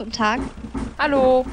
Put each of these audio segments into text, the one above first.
Guten Tag. Hallo.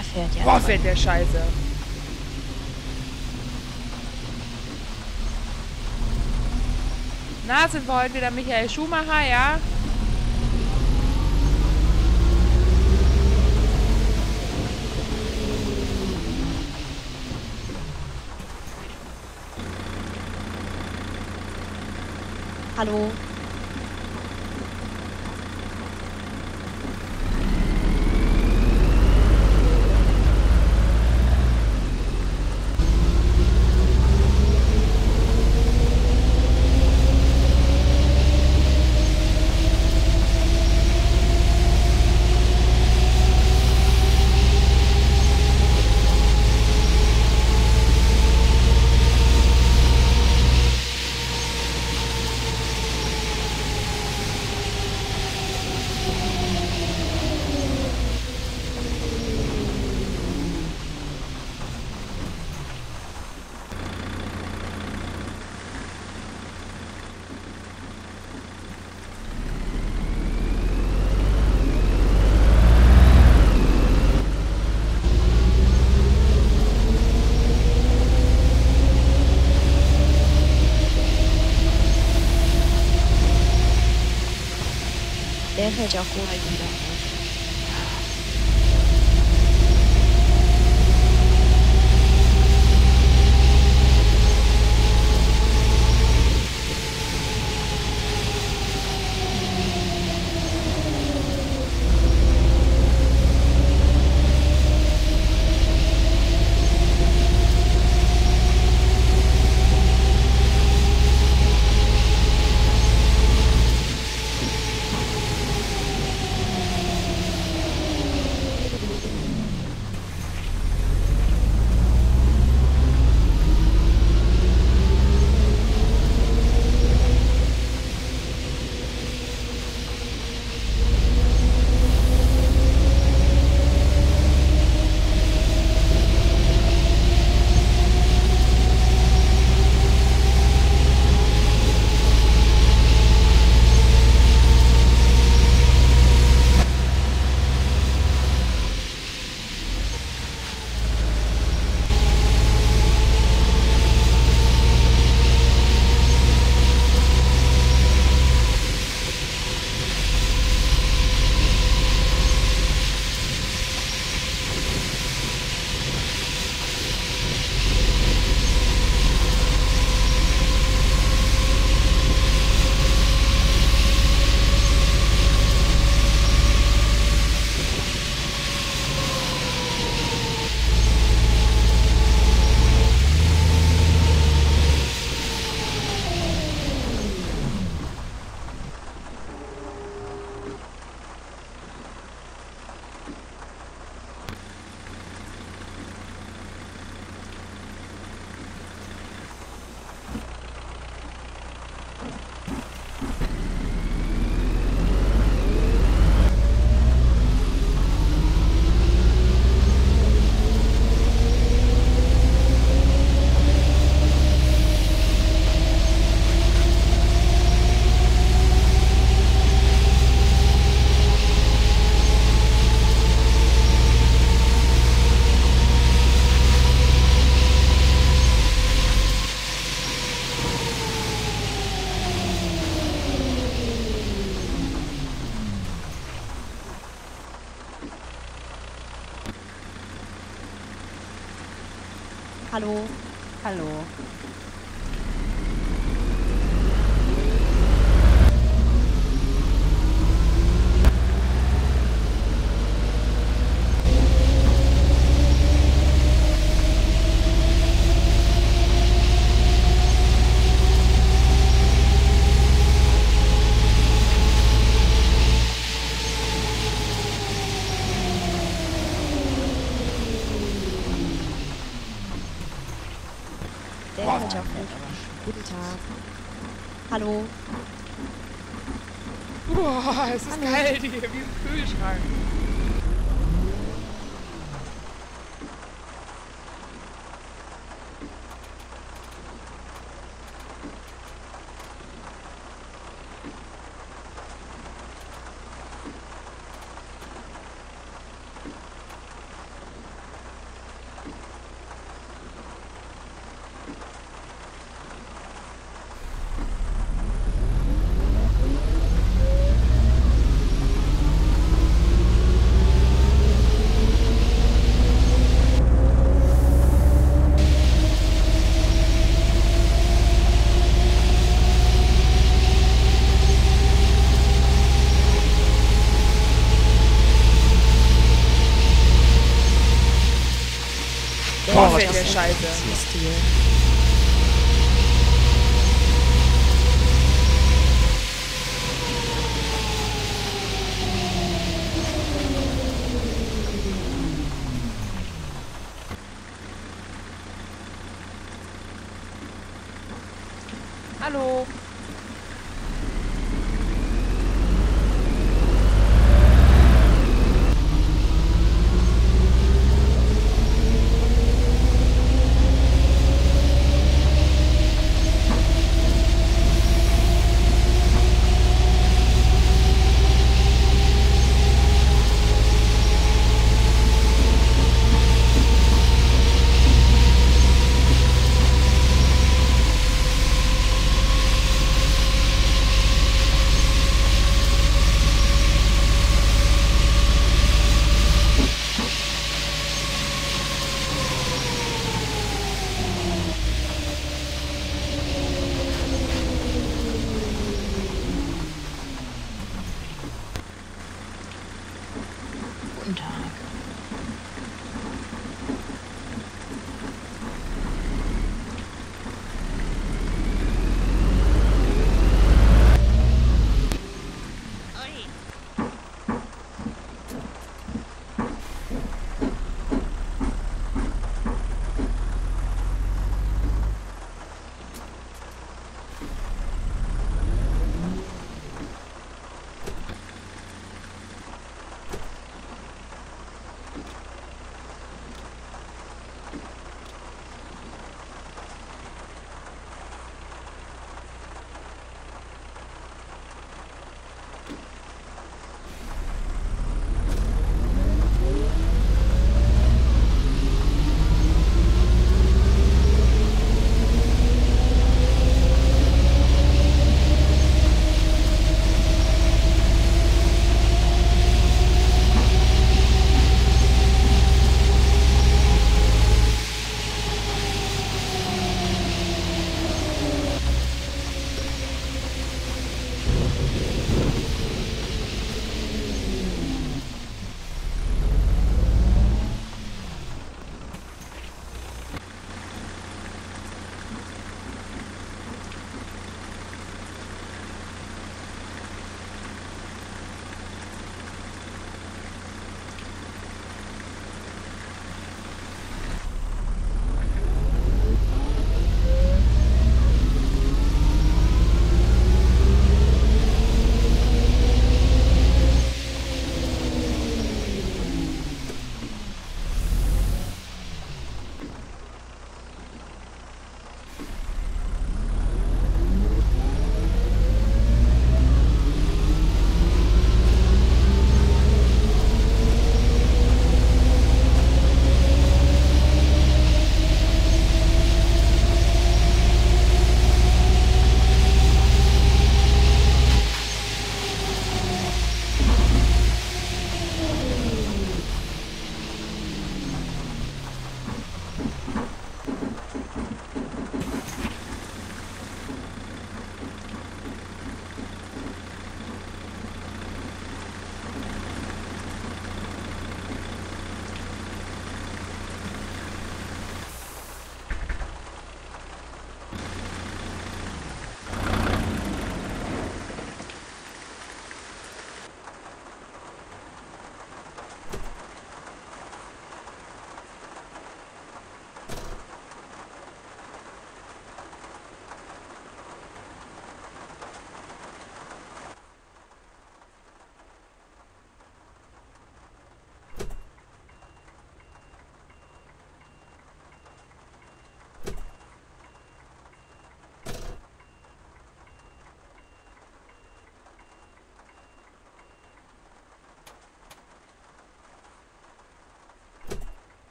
Der fährt ja. Boah, fährt der Scheiße. Na, sind wir heute wieder Michael Schumacher, ja? Hallo. Der fährt ja auch gut. Hallo. Gut. Guten Tag. Hallo. Boah, es ist kalt hier, wie im Kühlschrank. Boah, fällt der Scheiße. Hallo.